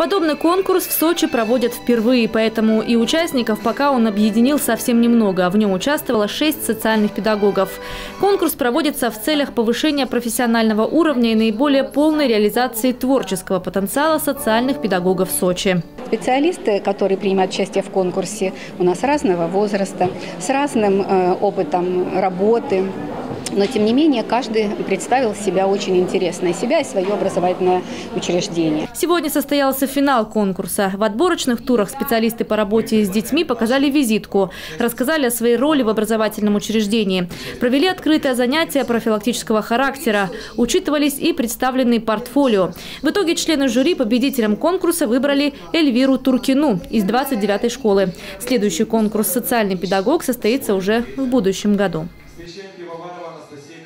Подобный конкурс в Сочи проводят впервые, поэтому и участников пока он объединил совсем немного. В нем участвовало шесть социальных педагогов. Конкурс проводится в целях повышения профессионального уровня и наиболее полной реализации творческого потенциала социальных педагогов Сочи. Специалисты, которые принимают участие в конкурсе, у нас разного возраста, с разным э, опытом работы, но, тем не менее, каждый представил себя очень интересно, себя, и свое образовательное учреждение. Сегодня состоялся финал конкурса. В отборочных турах специалисты по работе с детьми показали визитку, рассказали о своей роли в образовательном учреждении, провели открытое занятие профилактического характера, учитывались и представленные портфолио. В итоге члены жюри победителем конкурса выбрали Эльвиру Туркину из 29-й школы. Следующий конкурс «Социальный педагог» состоится уже в будущем году. Иванова Анастасия